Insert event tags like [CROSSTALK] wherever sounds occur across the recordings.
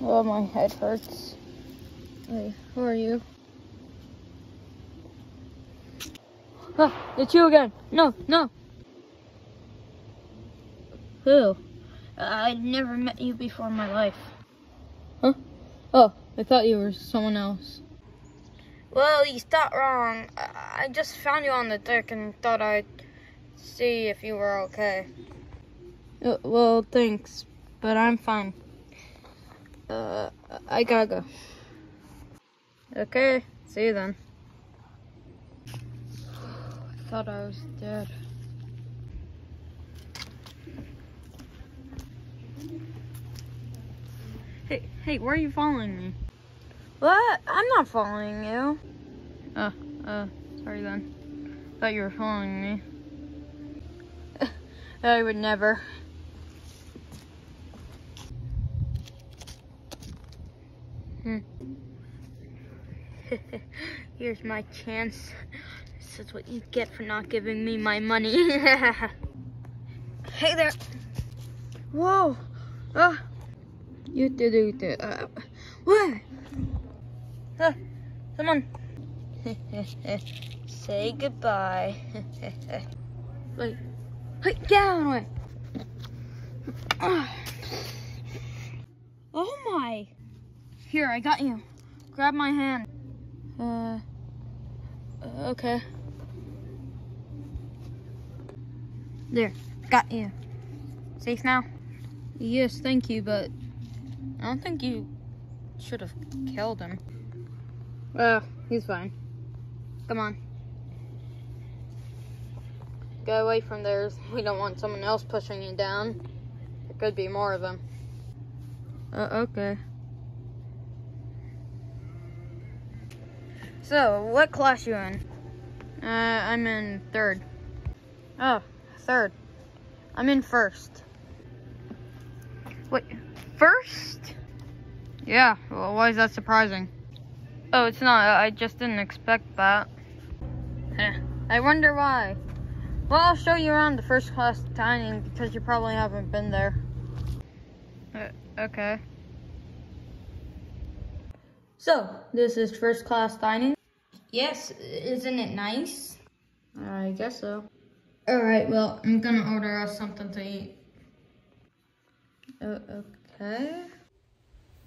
Oh, my head hurts. Hey, who are you? Ah, it's you again. No, no. Who? I'd never met you before in my life. Huh? Oh, I thought you were someone else. Well, you thought wrong. I just found you on the deck and thought I'd see if you were okay. Uh, well, thanks, but I'm fine. Uh, I gotta go. Okay, see you then. I thought I was dead. Hey, hey, where are you following me? What? I'm not following you. Uh, uh, sorry then. Thought you were following me. [LAUGHS] I would never. Hmm. [LAUGHS] Here's my chance. This is what you get for not giving me my money. [LAUGHS] hey there. Whoa. Ah. You did it. Uh, what? Ah, come on. [LAUGHS] Say goodbye. Wait. Hey, get out of the way. [SIGHS] Oh my. Here, I got you. Grab my hand. Uh, okay. There, got you. Safe now? Yes, thank you, but I don't think you should have killed him. Well, he's fine. Come on. Get away from there. We don't want someone else pushing you down. There could be more of them. Uh, okay. So, what class you in? Uh, I'm in third. Oh, third. I'm in first. Wait, first? Yeah, well, why is that surprising? Oh, it's not. I just didn't expect that. [LAUGHS] I wonder why. Well, I'll show you around the first class dining because you probably haven't been there. Uh, okay. So, this is first class dining. Yes, isn't it nice? I guess so. Alright, well, I'm gonna order us something to eat. Uh, okay.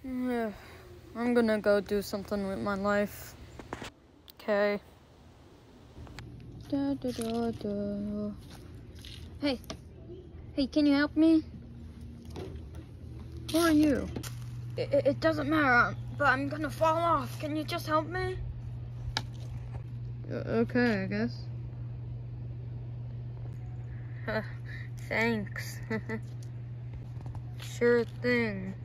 Yeah, I'm gonna go do something with my life. Okay. Da, da, da, da. Hey, hey, can you help me? Who are you? It, it doesn't matter, but I'm gonna fall off. Can you just help me? Uh, okay, I guess. [LAUGHS] Thanks. [LAUGHS] sure thing.